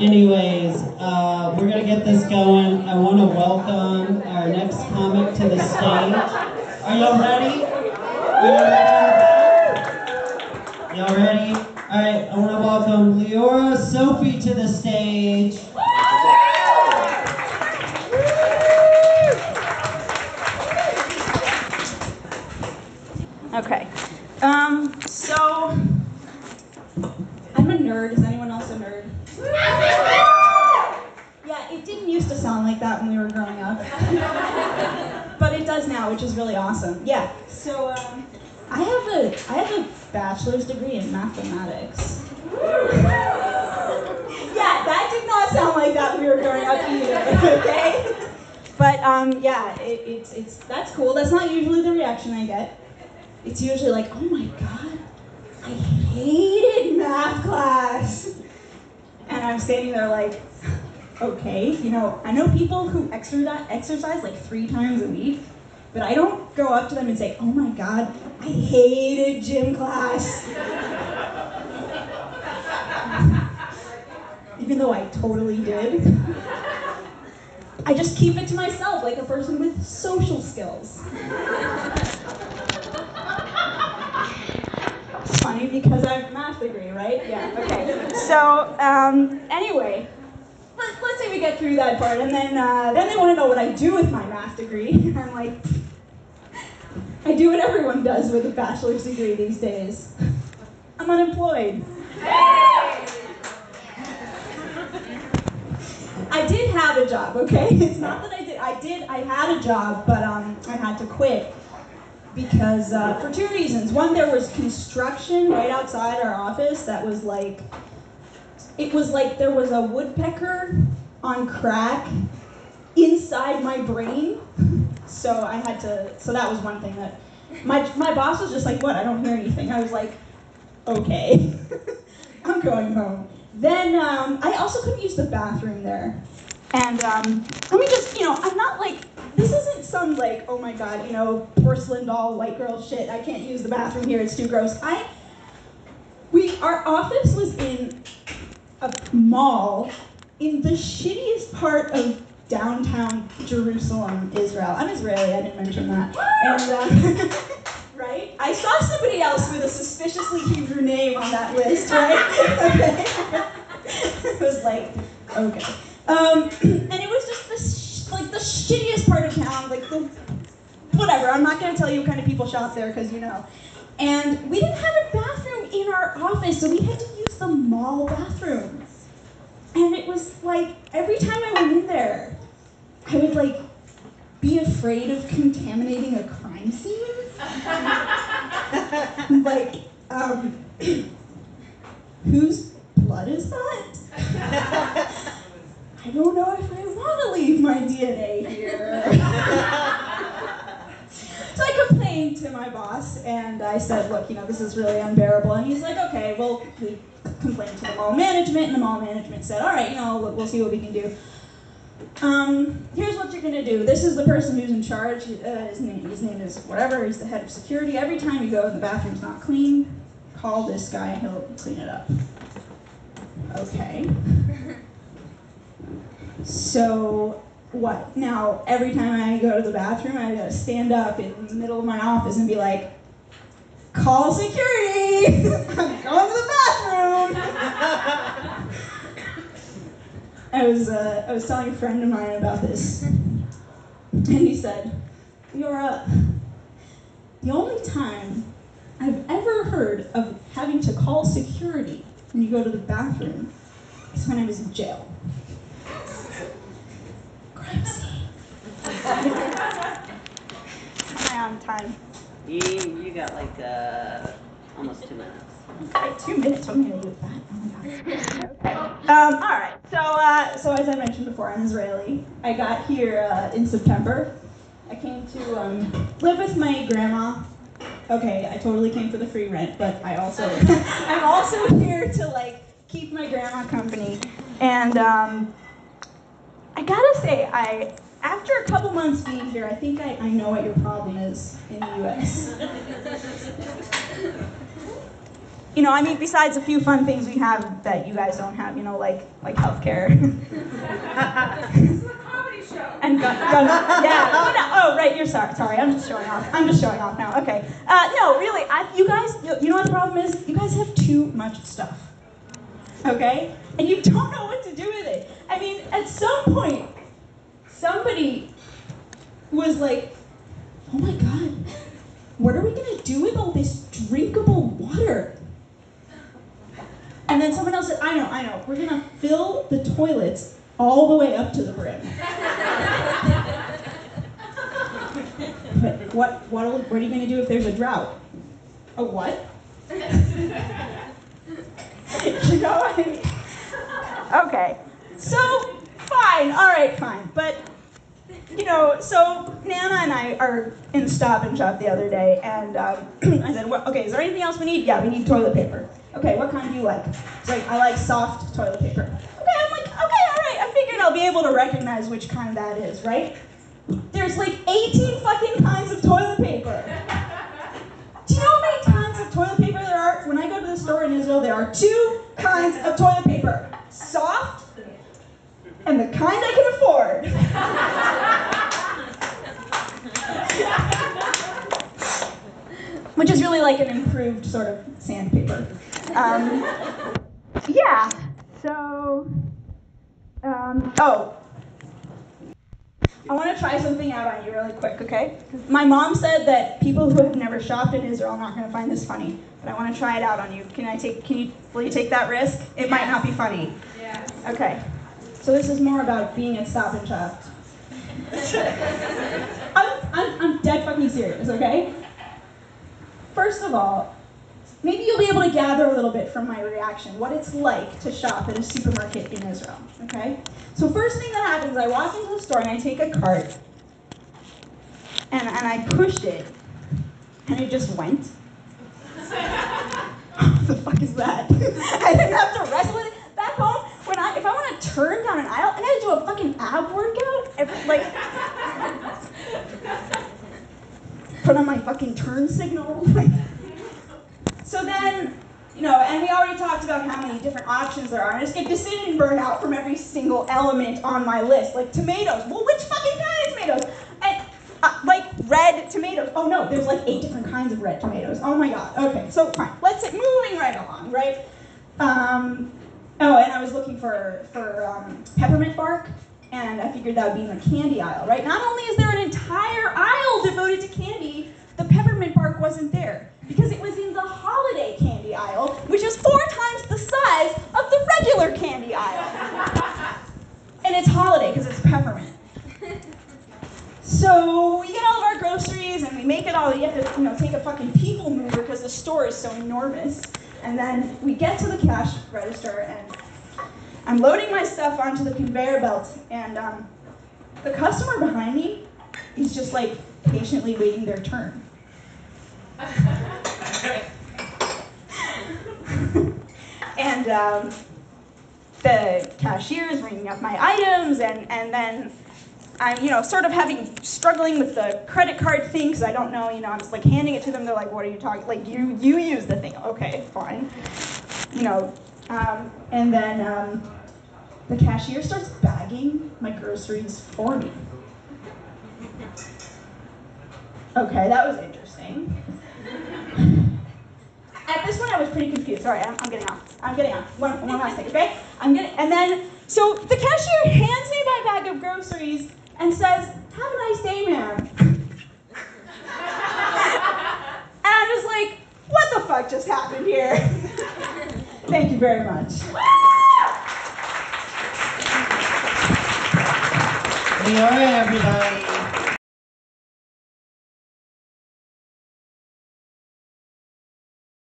Anyways, uh, we're gonna get this going. I want to welcome our next comic to the stage. Are y'all ready? Are y'all ready? Y'all ready? All right. I want to welcome Liora Sophie to the stage. Okay. Um, so I'm a nerd. Is anyone else a nerd? Yeah, it didn't used to sound like that when we were growing up. but it does now, which is really awesome. Yeah. So um, I have a I have a bachelor's degree in mathematics. yeah, that did not sound like that we were growing up either. Okay. But um, yeah, it, it's it's that's cool. That's not usually the reaction I get it's usually like, oh my god, I hated math class. And I'm standing there like, okay, you know, I know people who exercise, exercise like three times a week, but I don't go up to them and say, oh my god, I hated gym class. Even though I totally did. I just keep it to myself like a person with social skills. Funny because I have a math degree, right? Yeah, okay. So, um, anyway, let, let's say we get through that part, and then, uh, then they want to know what I do with my math degree. I'm like, I do what everyone does with a bachelor's degree these days. I'm unemployed. I did have a job, okay? It's not that I did. I did. I had a job, but um, I had to quit because uh, for two reasons. One, there was construction right outside our office that was like, it was like there was a woodpecker on crack inside my brain. So I had to. So that was one thing that my my boss was just like, "What? I don't hear anything." I was like, "Okay, I'm going home." Then um, I also couldn't use the bathroom there. And um, let me just, you know, I'm not like, this isn't some like, oh my god, you know, porcelain doll, white girl shit. I can't use the bathroom here, it's too gross. I, we, our office was in a mall in the shittiest part of downtown Jerusalem, Israel. I'm Israeli, I didn't mention that. And, uh, right? I saw somebody else with a suspiciously Hebrew name on that list, right? okay. it was like, okay. Um, and it was just this, like the shittiest part of town, like the, whatever. I'm not gonna tell you what kind of people shop there because you know. And we didn't have a bathroom in our office, so we had to use the mall bathroom. And it was like every time I went in there, I would like be afraid of contaminating a crime scene. like, um, whose blood is that? I don't know if I want to leave my DNA here. so I complained to my boss and I said, look, you know, this is really unbearable. And he's like, okay, well, we complained to the mall management, and the mall management said, all right, you know, we'll see what we can do. Um, here's what you're gonna do. This is the person who's in charge. Uh, his, name, his name is whatever. He's the head of security. Every time you go and the bathroom's not clean, call this guy and he'll clean it up. Okay. So what? Now every time I go to the bathroom, I gotta stand up in the middle of my office and be like, "Call security! I'm going to the bathroom." I was uh, I was telling a friend of mine about this, and he said, "Liora, the only time I've ever heard of having to call security when you go to the bathroom is when I was in jail." Am I on time? You, you got like uh, almost two minutes. Okay, two minutes. What am I gonna do that? Okay. Um, all right. So, uh, so as I mentioned before, I'm Israeli. I got here uh, in September. I came to um, live with my grandma. Okay, I totally came for the free rent, but I also I'm also here to like keep my grandma company. And um, I gotta say, I after a couple months being here, I think I, I know what your problem is in the US. you know, I mean, besides a few fun things we have that you guys don't have, you know, like like healthcare. and gun, gun yeah. Oh, no, oh, right. You're sorry. Sorry, I'm just showing off. I'm just showing off now. Okay. Uh, no, really. I, you guys, you know what the problem is? You guys have too much stuff. Okay, and you don't know what to do with it. I mean, at some point, somebody was like, "Oh my God, what are we gonna do with all this drinkable water?" And then someone else said, I know, I know, we're gonna fill the toilets all the way up to the brim. but what, what, what are you gonna do if there's a drought? A what? you know I? Okay, so, fine, all right, fine. But, you know, so Nana and I are in Stop and Shop the other day, and um, I said, well, okay, is there anything else we need? Yeah, we need toilet paper. Okay, what kind do you like? It's like, I like soft toilet paper. Okay, I'm like, okay, all right. I figured I'll be able to recognize which kind that is, right? There's like 18 fucking kinds of toilet paper. Do you know how many kinds of toilet paper there are? When I go to the store in Israel, there are two kinds of toilet paper. Soft and the kind I can afford. Which is really like an improved sort of sandpaper. Um, yeah, so, um, oh, I want to try something out on you really quick, okay? My mom said that people who have never shopped in Israel are not going to find this funny, but I want to try it out on you. Can I take? Can you? Will you take that risk? It might not be funny. Yeah. Okay. So this is more about being at Stop and Shop. I'm, I'm, I'm dead fucking serious, okay? First of all, maybe you'll be able to gather a little bit from my reaction what it's like to shop at a supermarket in Israel, okay? So first thing that happens, I walk into the store and I take a cart and, and I pushed it and it just went. what the fuck is that? I didn't have to wrestle with it. Back home, when I if I want to turn down an aisle, and I do a fucking ab workout. Every, like put on my fucking turn signal. So then, you know, and we already talked about how many different options there are. I just get decision burnout from every single element on my list. Like tomatoes. Well, which fucking kind of tomatoes? And uh, like red tomatoes. Oh no, there's like eight different kinds of red tomatoes. Oh my god. Okay, so fine. Let's moving right along, right? Um, oh, and I was looking for for um, peppermint bark. And I figured that would be in the candy aisle, right? Not only is there an entire aisle devoted to candy, the peppermint bark wasn't there because it was in the holiday candy aisle, which is four times the size of the regular candy aisle. and it's holiday because it's peppermint. So we get all of our groceries and we make it all. You have to, you know, take a fucking people mover because the store is so enormous. And then we get to the cash register and I'm loading my stuff onto the conveyor belt, and um, the customer behind me is just like patiently waiting their turn. and um, the cashier is ringing up my items, and, and then I'm, you know, sort of having struggling with the credit card thing because I don't know, you know, I'm just like handing it to them. They're like, "What are you talking? Like, you you use the thing? Okay, fine." You know, um, and then um, the cashier starts bagging my groceries for me. Okay, that was interesting. At this point, I was pretty confused. Sorry, I'm, I'm getting off. I'm getting off. One, one last thing, okay? I'm getting, and then, so the cashier hands me my bag of groceries and says, "Have a nice day, ma'am." and I'm just like, "What the fuck just happened here?" Thank you very much. We are everybody.